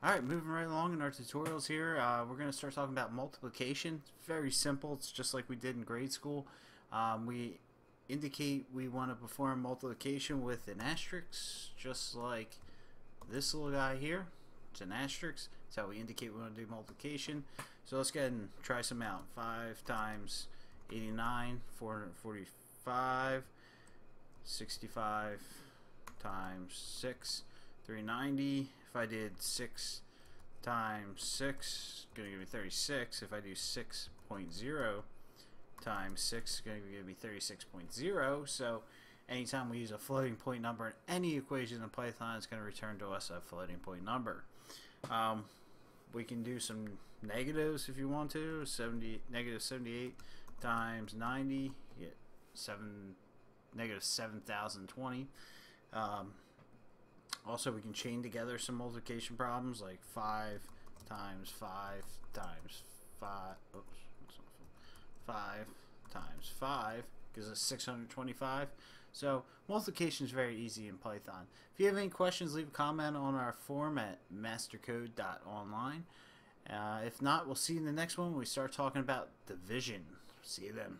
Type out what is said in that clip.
Alright, moving right along in our tutorials here, uh, we're going to start talking about multiplication. It's very simple, it's just like we did in grade school. Um, we indicate we want to perform multiplication with an asterisk, just like this little guy here. It's an asterisk, that's how we indicate we want to do multiplication. So let's go ahead and try some out. 5 times 89, 445, 65 times 6, 390. If I did 6 times 6, going to give me 36. If I do 6.0 times 6, going to give me 36.0. So anytime we use a floating point number in any equation in Python, it's going to return to us a floating point number. Um, we can do some negatives if you want to. 70 negative 78 times 90, you get 7 negative 7020. Um, also, we can chain together some multiplication problems like 5 times 5 times 5. Oops, 5 times 5 gives us 625. So multiplication is very easy in Python. If you have any questions, leave a comment on our forum at mastercode.online. Uh, if not, we'll see you in the next one when we start talking about division. See you then.